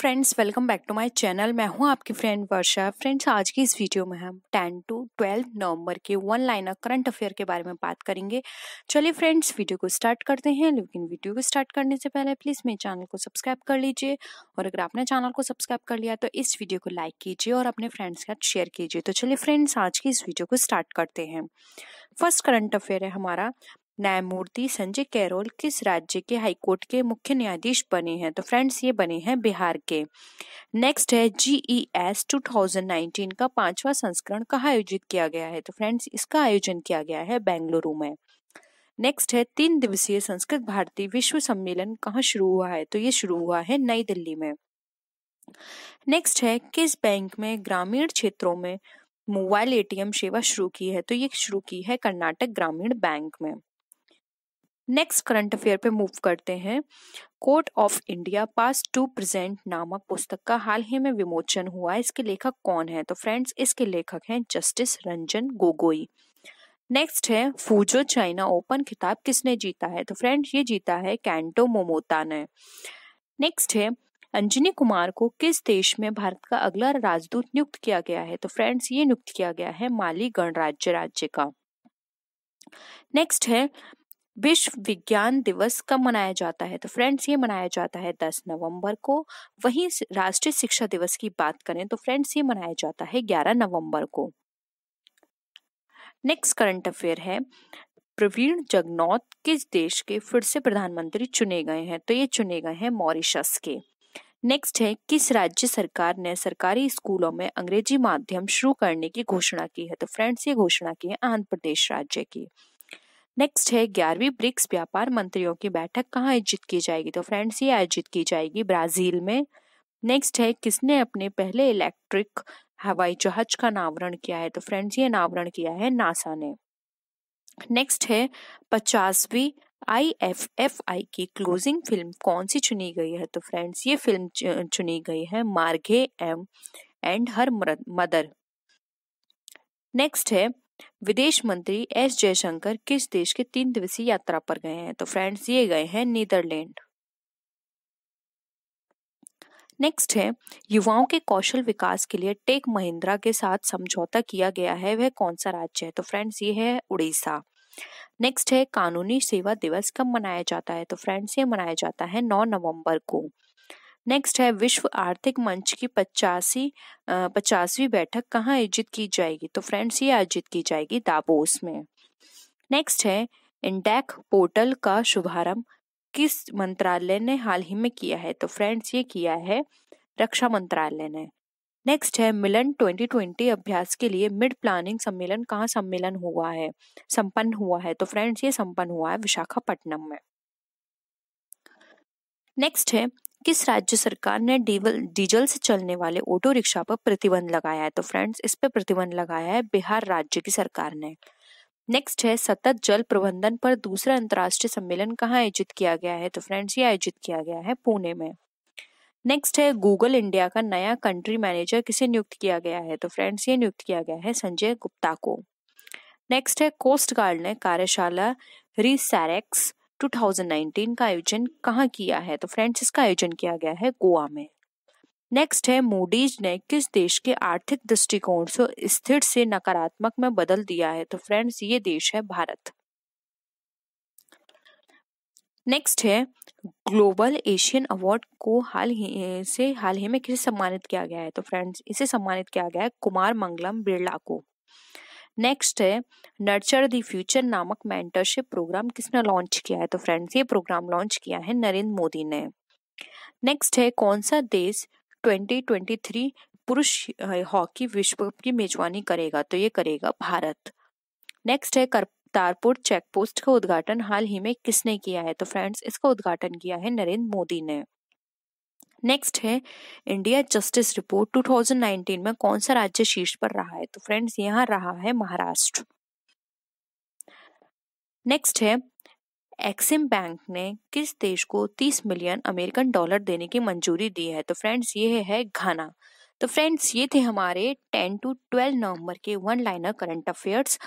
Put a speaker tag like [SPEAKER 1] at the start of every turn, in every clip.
[SPEAKER 1] Friends welcome back to my channel मैं हूँ आपकी फ्रेंड वर्षा। फ्रेंड्स आज की इस वीडियो में हम 10 टू 12 नवंबर के वन लाइनर करंट अफेयर के बारे में बात करेंगे। चलिए फ्रेंड्स वीडियो को स्टार्ट करते हैं। लेकिन वीडियो को स्टार्ट करने से पहले प्लीज़ मेरे चैनल को सब्सक्राइब कर लीजिए। और अगर आपने चैनल को सब्सक्राइब कर लिया तो इस वीडियो को लाइक कीजिए और अपने फ्रेंड्स के साथ शेयर कीजिए। तो चलिए फ्रेंड्स आज की इस वीडियो को स्टार्ट करते हैं। फ़र्स्ट करंट अफेयर है हमारा। न्यायमूर्ति संजय कैरोल किस राज्य के हाईकोर्ट के मुख्य न्यायाधीश बने हैं? तो फ्रेंड्स ये बने हैं बिहार के। नेक्स्ट है जीई एस 2019 का पांचवा संस्करण कहाँ आयोजित किया गया है? तो फ्रेंड्स इसका आयोजन किया गया है बेंगलुरु में। नेक्स्ट है तीन दिवसीय संस्कृत भारती विश्व सम्मेलन कहाँ शुरू हुआ है? तो ये शुरू हुआ है नई दिल्ली में। नेक्स्ट है किस बैंक में ग्रामीण क्षेत्रों में मोबाइल एटीएम सेवा शुरू की है? तो ये शुरू की है कर्नाटक ग्रामीण बैंक में। नेक्स्ट करंट अफेयर पे मूव करते हैं। Court of India past to present नामक पुस्तक का हाल ही में विमोचन हुआ। इसके लेखक कौन है? तो फ्रेंड्स इसके लेखक हैं जस्टिस रंजन गोगोई नेक्स्ट है फूजो चाइना ओपन खिताब किसने जीता है? तो फ्रेंड्स ये जीता है कैंटो मोमोता ने। नेक्स्ट है अंजनी कुमार को किस देश में भारत का अगला राजदूत नियुक्त किया गया है? तो फ्रेंड्स ये नियुक्त किया गया है माली गणराज्य राज्य का। नेक्स्ट है विश्व विज्ञान दिवस कब मनाया जाता है? तो फ्रेंड्स ये मनाया जाता है 10 नवंबर को। वहीं राष्ट्रीय शिक्षा दिवस की बात करें तो फ्रेंड्स ये मनाया जाता है 11 नवंबर को। नेक्स्ट करंट अफेयर है। प्रवीण जगनौत किस देश के फिर से प्रधानमंत्री चुने गए हैं? तो ये चुने गए हैं मॉरिशस के। नेक्स्ट है, किस राज्य सरकार ने सरकारी स्कूलों में अंग्रेज़ी माध्यम शुरू करने की घोषणा की है? तो फ्रेंड्स ये घोषणा की है आंध्र प्रदेश राज्य की। नेक्स्ट है ग्यारहवीं ब्रिक्स व्यापार मंत्रियों की बैठक, कहाँ आयोजित की जाएगी? तो फ्रेंड्स, ये आयोजित की जाएगी ब्राज़ील में। नेक्स्ट है, किसने अपने पहले इलेक्ट्रिक हवाई जहाज़ का नावरण किया है? तो फ्रेंड्स, ये नावरण किया है नासा ने। नेक्स्ट है, पचासवीं आई एफ़ एफ़ आई की क्लोजिंग फ़िल्म कौन सी चुनी गई है? तो फ्रेंड्स, ये फ़िल्म चुनी गई है Marge M and her mother. Next है विदेश मंत्री एस जयशंकर किस देश के तीन दिवसीय यात्रा पर गए हैं? तो फ्रेंड्स, ये गए हैं नीदरलैंड। नेक्स्ट है, युवाओं के कौशल विकास के लिए टेक महिंद्रा के साथ समझौता किया गया है, वह कौन सा राज्य है? तो फ्रेंड्स, ये है उड़ीसा। नेक्स्ट है, कानूनी सेवा दिवस कब मनाया जाता है? तो फ्रेंड्स, ये मनाया जाता है 9 नवंबर को। नेक्स्ट है, विश्व आर्थिक मंच की पचासी पचासवीं बैठक कहाँ आयोजित की जाएगी? तो फ्रेंड्स ये आयोजित की जाएगी दाबोस में। नेक्स्ट है इंडेक पोर्टल का शुभारंभ किस मंत्रालय ने हाल ही में किया है? तो फ्रेंड्स ये किया है रक्षा मंत्रालय ने। नेक्स्ट है, मिलन 2020 अभ्यास के लिए मिड प्लानिंग सम्मेलन, कहाँ सम्मेलन हुआ है? संपन्न हुआ है। तो फ्रेंड्स ये संपन्न हुआ है विशाखापट्टनम में। नेक्स्ट है किस राज्य सरकार ने डीजल से चलने वाले ऑटो रिक्शा पर प्रतिबंध लगाया है? तो फ्रेंड्स, इस पर प्रतिबंध लगाया है बिहार राज्य की सरकार ने। नेक्स्ट है, सतत जल प्रबंधन पर दूसरा अंतर्राष्ट्रीय सम्मेलन कहाँ आयोजित किया गया है? तो फ्रेंड्स, ये आयोजित किया गया है पुणे में। नेक्स्ट है, गूगल इंडिया का नया कंट्री मैनेजर किसे नियुक्त किया गया है? तो फ्रेंड्स, ये नियुक्त किया गया है संजय गुप्ता को। नेक्स्ट है, कोस्ट गार्ड ने कार्यशाला रिसैरेक्स 2019 का आयोजन कहाँ किया है? तो फ्रेंड्स इसका आयोजन किया गया है गोवा में। नेक्स्ट है मूडीज ने किस देश के आर्थिक दृष्टिकोण से स्थिर से नकारात्मक में बदल दिया है? तो फ्रेंड्स ये देश है भारत। नेक्स्ट है ग्लोबल एशियन अवार्ड को हाल ही, से हाल ही में किसे सम्मानित किया गया है? तो फ्रेंड्स इसे सम्मानित किया गया है कुमार मंगलम बिरला को। नेक्स्ट है नर्चर दी फ्यूचर नामक मेंटरशिप प्रोग्राम किसने लॉन्च किया है? तो फ्रेंड्स ये प्रोग्राम लॉन्च किया है नरेंद्र मोदी ने। नेक्स्ट है, कौन सा देश 2023 पुरुष हॉकी विश्व कप की मेजबानी करेगा? तो ये करेगा भारत। नेक्स्ट है, करतारपुर चेक पोस्ट का उद्घाटन हाल ही में किसने किया है? तो फ्रेंड्स इसका उद्घाटन किया है नरेंद्र मोदी ने। नेक्स्ट है इंडिया जस्टिस रिपोर्ट 2019 में कौन सा राज्य शीर्ष पर रहा है? तो फ्रेंड्स यहाँ रहा है महाराष्ट्र। नेक्स्ट है एक्सिम बैंक ने किस देश को 30 मिलियन अमेरिकन डॉलर देने की मंजूरी दी है? तो फ्रेंड्स ये है घाना। तो फ्रेंड्स, ये थे हमारे 10 टू 12 नवंबर के one liner current affairs.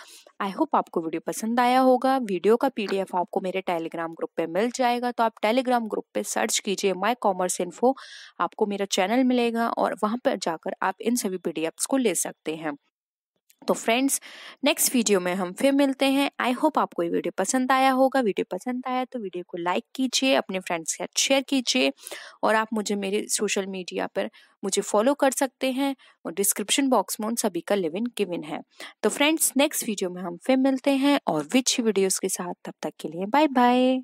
[SPEAKER 1] I hope आपको वीडियो पसंद आया होगा। वीडियो का पीडीएफ आपको मेरे टेलीग्राम ग्रुप पे मिल जाएगा। तो आप टेलीग्राम ग्रुप पे सर्च कीजिए माई कॉमर्स इन्फो आपको मेरा चैनल मिलेगा और वहाँ पर जाकर आप इन सभी पीडीएफ्स को ले सकते हैं। तो फ्रेंड्स नेक्स्ट वीडियो में हम फिर मिलते हैं। आई होप आपको ये वीडियो पसंद आया होगा। वीडियो पसंद आया तो वीडियो को लाइक कीजिए, अपने फ्रेंड्स के साथ शेयर कीजिए और आप मुझे मेरे सोशल मीडिया पर मुझे फॉलो कर सकते हैं और डिस्क्रिप्शन बॉक्स में उन सभी का लिव इन गिवन है। तो फ्रेंड्स नेक्स्ट वीडियो में हम फिर मिलते हैं और विच वीडियोस के साथ। तब तक के लिए बाय बाय